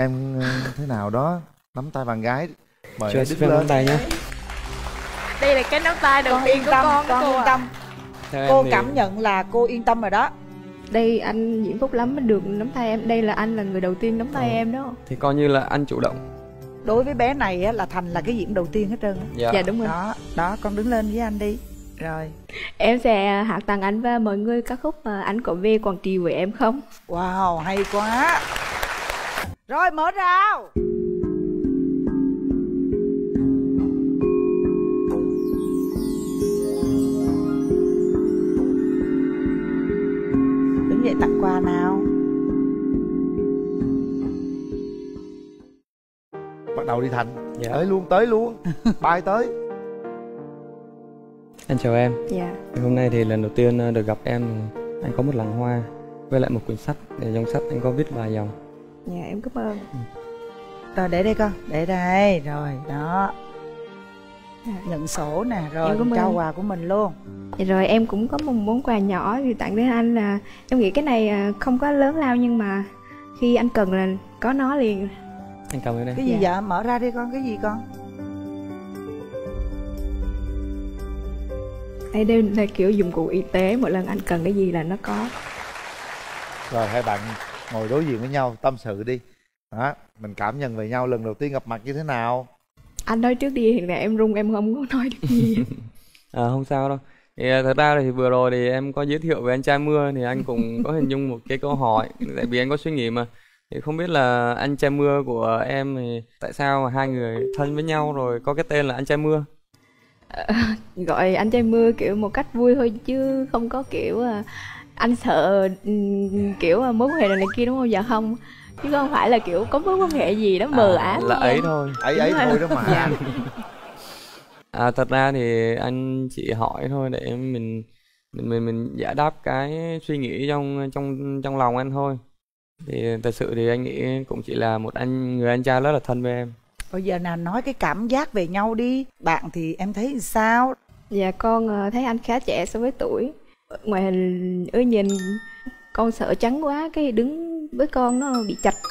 em ờ, thế nào đó? Nắm tay bạn gái. Mời xin đứng lên tay nhé đây là cái nắm tay đầu tiên yên của tâm con con cô yên tâm. Theo cô cảm nhận là cô yên tâm rồi đó. Đây anh diễm phúc lắm mới được nắm tay em. Đây là anh là người đầu tiên nắm tay Ờ. em đó. Thì coi như là anh chủ động. Đối với bé này á, là thành là cái diễn đầu tiên hết trơn á. dạ, dạ đúng rồi. Đó đó con đứng lên với anh đi. Rồi. Em sẽ hát tặng anh và mọi người ca khúc mà anh có về quảng trị với em không? Wow hay quá rồi mở rào. Đứng dậy tặng quà nào. Bắt đầu đi thành. Dạ. tới luôn tới luôn. Bay tới. Anh chào em. Dạ. Hôm nay thì lần đầu tiên ờ, được gặp em. Anh có một làng hoa với lại một quyển sách để trong sách anh có viết vài dòng dạ em cảm ơn. Rồi để đây con. Để đây. Rồi đó. Nhận sổ nè rồi trao quà của mình luôn. Dạ rồi em cũng có một món quà nhỏ. Thì tặng đến anh là em nghĩ cái này à, không có lớn lao nhưng mà khi anh cần là có nó liền. Anh cảm ơn em cái gì Dạ. vậy? Mở ra đi con. Cái gì con? Đây đây là kiểu dụng cụ y tế. Mỗi lần anh cần cái gì là nó có. Rồi hai bạn ngồi đối diện với nhau tâm sự đi. Đó mình cảm nhận về nhau lần đầu tiên gặp mặt như thế nào? Anh nói trước đi hiện tại em run em không có nói được gì. À, không sao đâu. Thì à, thật ra thì vừa rồi thì em có giới thiệu về anh trai mưa thì anh cũng có hình dung một cái câu hỏi tại vì anh có suy nghĩ mà. Thì không biết là anh trai mưa của em thì tại sao mà hai người thân với nhau rồi có cái tên là anh trai mưa? Gọi anh trai mưa kiểu một cách vui thôi chứ không có kiểu à, anh sợ ừm, kiểu mối quan hệ này, này kia đúng không dạ không chứ không phải là kiểu có mối quan hệ gì đó mờ à, ám là ấy em. thôi ấy ấy thôi đó mà Dạ. À, thật ra thì anh chỉ hỏi thôi để mình mình mình mình giải đáp cái suy nghĩ trong trong trong lòng anh thôi. Thì thật sự thì anh nghĩ cũng chỉ là một anh người anh trai rất là thân với em. bây giờ nào nói cái cảm giác về nhau đi bạn thì em thấy sao Dạ con ờ, thấy anh khá trẻ so với tuổi Ngoại hình ưa nhìn Con sợ trắng quá Cái đứng với con nó bị chạch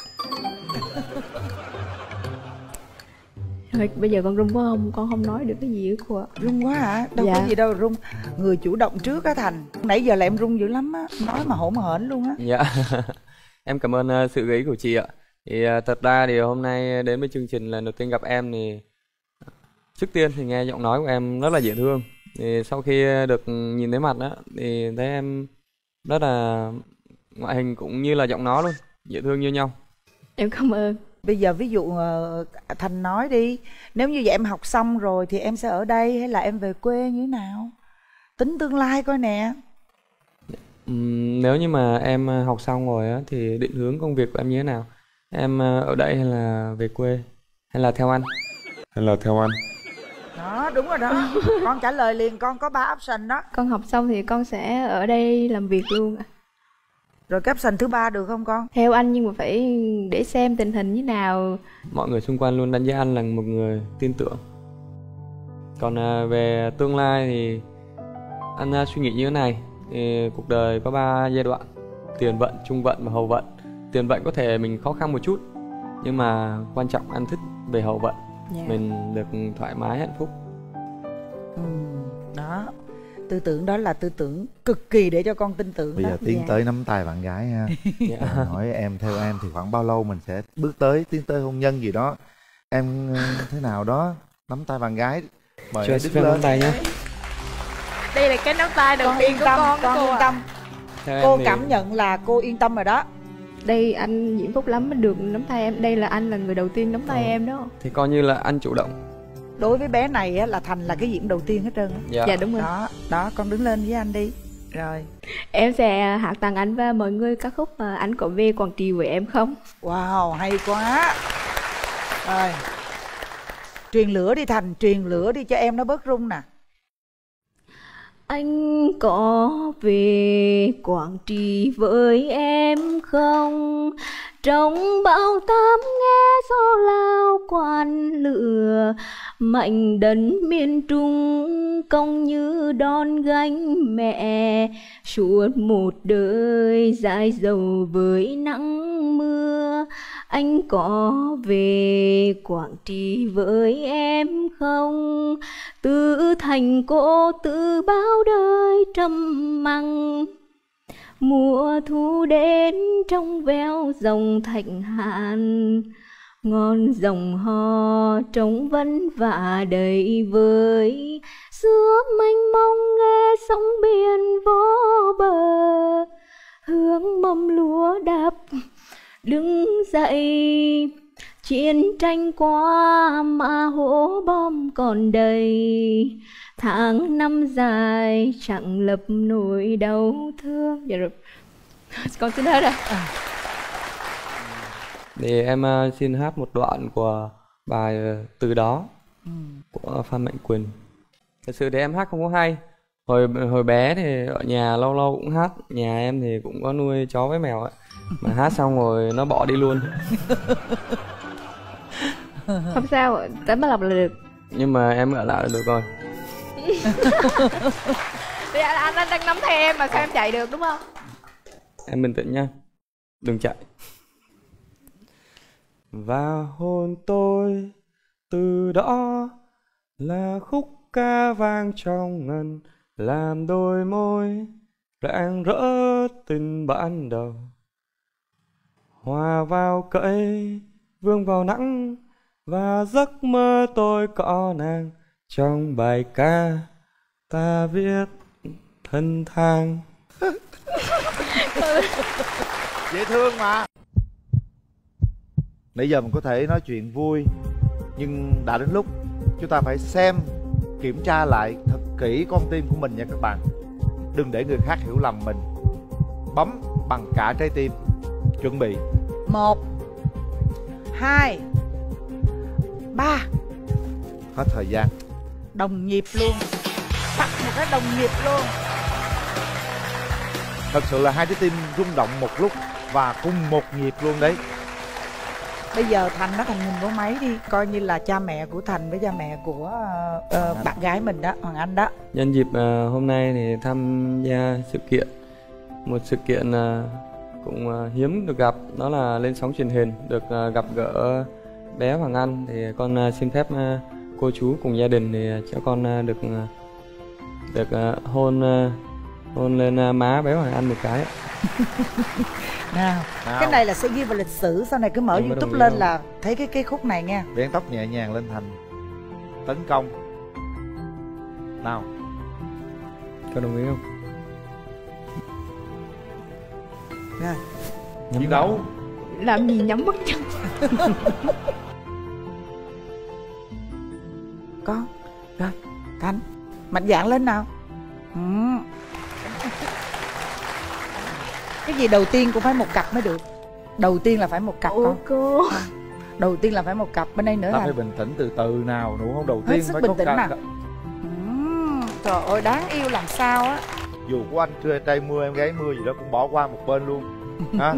Thôi bây giờ con run quá không Con không nói được cái gì của cô ạ run quá hả đâu có Dạ. gì đâu run người chủ động trước á thành nãy giờ là em run dữ lắm á nói mà hổn hển luôn á Dạ. em cảm ơn ờ, sự gợi ý của chị ạ. Thì ờ, thật ra thì hôm nay đến với chương trình lần đầu tiên gặp em thì trước tiên thì nghe giọng nói của em rất là dễ thương. Thì sau khi được nhìn thấy mặt á thì thấy em rất là ngoại hình cũng như là giọng nói luôn, dễ thương như nhau. Em cảm ơn bây giờ ví dụ ờ, thành nói đi nếu như vậy em học xong rồi thì em sẽ ở đây hay là em về quê như thế nào tính tương lai coi nè nếu như mà em ờ, học xong rồi á thì định hướng công việc của em như thế nào? Em ờ, ở đây hay là về quê hay là theo anh? hay là theo anh đó đúng rồi đó. Con trả lời liền con có ba option đó. Con học xong thì con sẽ ở đây làm việc luôn. Ạ. rồi cái option thứ ba được không con? Theo anh nhưng mà phải để xem tình hình như nào. Mọi người xung quanh luôn đánh giá anh là một người tin tưởng. Còn à, về tương lai thì anh à, suy nghĩ như thế này. Thì cuộc đời có 3 giai đoạn tiền vận trung vận và hậu vận. Tiền vận có thể mình khó khăn một chút nhưng mà quan trọng anh thích về hậu vận. Dạ. mình được thoải mái hạnh phúc ừ, đó. Tư tưởng đó là tư tưởng cực kỳ để cho con tin tưởng bây đó. giờ tiến Dạ. tới nắm tay bạn gái ha. Dạ. Em theo em thì khoảng bao lâu mình sẽ bước tới tiến tới hôn nhân gì đó? Em ờ, thế nào đó nắm tay bạn gái. Mời cho đứng phép lên nắm tay nhé. Đây là cái nắm tay đầu con tiên yên của tâm con con cô yên tâm. Theo cô cảm nhận là cô yên tâm rồi đó. Đây anh diễm phúc lắm mới được nắm tay em. Đây là anh là người đầu tiên nắm tay Ờ. em đó. Thì coi như là anh chủ động đối với bé này á, là thành là cái diễn đầu tiên hết trơn á. Dạ. Dạ đúng rồi. Đó đó con đứng lên với anh đi. Rồi. Em sẽ hát tặng anh và mọi người ca khúc anh có về quảng trị với em không? Wow hay quá. Rồi. Truyền lửa đi thành truyền lửa đi cho em nó bớt run nè. Anh có về Quảng Trị với em không? Trong bao tám nghe gió lao quan lửa Mạnh đấn miền Trung công như đòn gánh mẹ. Suốt một đời dài dầu với nắng mưa. Anh có về quảng trị với em không? Tự thành cô tự bao đời trầm măng? Mùa thu đến trong veo dòng thạnh hạn ngon dòng hò trống vân và đầy vơi. Xưa mênh mông nghe sóng biển vô bờ, hướng mầm lúa đạp đứng dậy. Chiến tranh qua mà hố bom còn đầy. Tháng năm dài chẳng lập nỗi đau thương. Dạ rồi. Con xin hết rồi thì em ờ, xin hát một đoạn của bài ờ, Từ đó của Phan Mạnh Quỳnh. Thật sự thì em hát không có hay. Hồi hồi bé thì ở nhà lâu lâu cũng hát. Nhà em thì cũng có nuôi chó với mèo ấy. Mà hát xong rồi nó bỏ đi luôn. không sao đánh bắt lọc là được Nhưng mà em ở lại là được rồi. Thì anh, anh, anh đang nắm theo em mà sao em chạy được đúng không Em bình tĩnh nha. Đừng chạy. Và hôn tôi từ đó là khúc ca vang trong ngần làm đôi môi rạng rỡ tình ban đầu. Hòa vào cậy vương vào nắng và giấc mơ tôi có nàng trong bài ca ta viết thân thang. Dễ thương mà nãy giờ mình có thể nói chuyện vui nhưng đã đến lúc chúng ta phải xem kiểm tra lại thật kỹ con tim của mình nha các bạn. Đừng để người khác hiểu lầm mình. Bấm bằng cả trái tim. Chuẩn bị. Một hai ba. Hết thời gian. Đồng nhịp luôn. Bắt một cái đồng nhịp luôn. Thật sự là hai trái tim rung động một lúc và cùng một nhịp luôn đấy bây giờ thành nó thành mình vô máy đi coi như là cha mẹ của thành với cha mẹ của uh, bạn gái mình đó hoàng anh đó. Nhân dịp uh, hôm nay thì tham gia sự kiện Một sự kiện uh, cũng uh, hiếm được gặp Đó là lên sóng truyền hình Được uh, gặp gỡ bé Hoàng Anh. Thì con uh, xin phép uh, cô chú cùng gia đình Thì cho con uh, được uh, được uh, hôn uh, hôn lên ờ, má bé Hoàng Anh một cái. Nào Nào. cái này là sẽ ghi vào lịch sử sau này cứ mở có youtube đồng ý lên không? là thấy cái cái khúc này nha. Vén tóc nhẹ nhàng lên thành tấn công. Nào. Có đồng ý không? rồi. Nhắm chiến đấu. làm gì nhắm mắt chân? Con rồi thành mạnh dạn lên nào. Ừ. cái gì đầu tiên cũng phải một cặp mới được. Đầu tiên là phải một cặp ủa con. cô. Đầu tiên là phải một cặp bên đây nữa ta là phải bình tĩnh từ từ nào nụ hôn đầu Hết tiên sức phải bình có tĩnh mà. Ừm, trời ơi đáng yêu làm sao á. Dù của anh tây mưa em gái mưa gì đó cũng bỏ qua một bên luôn. Ha